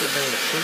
这边有个孙